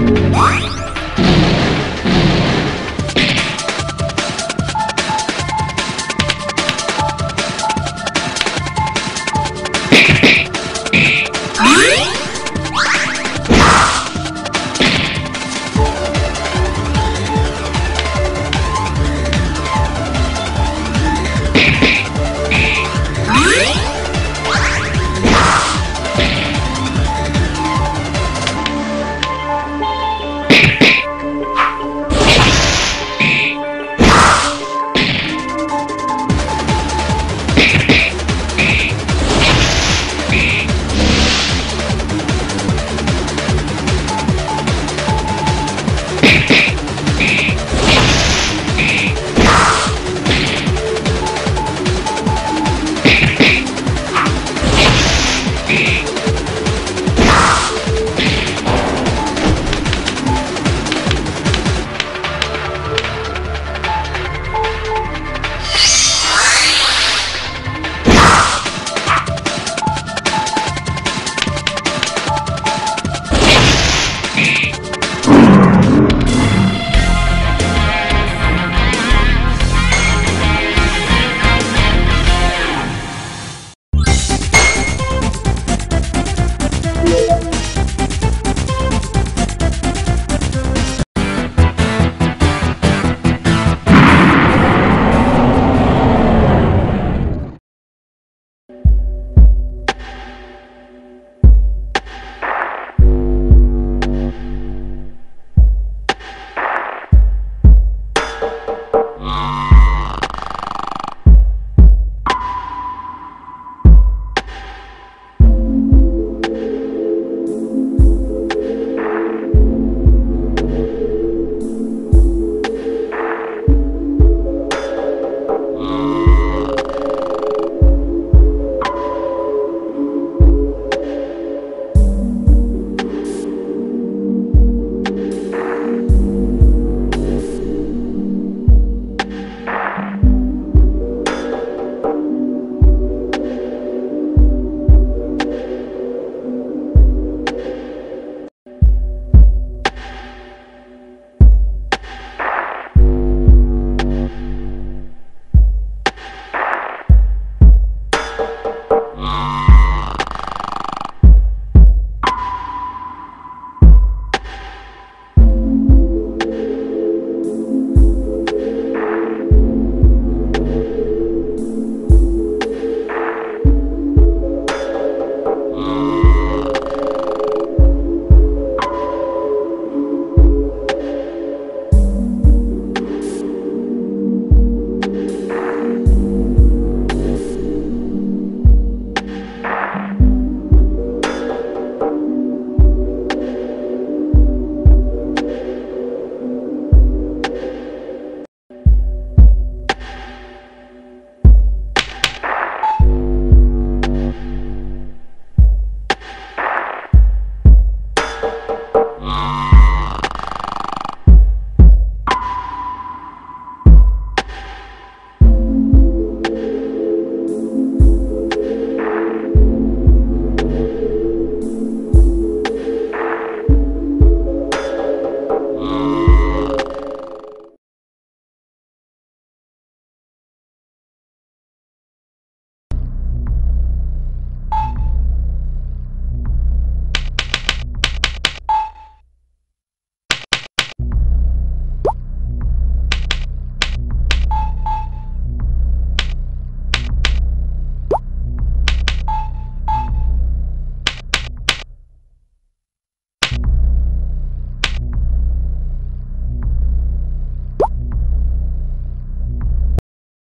What?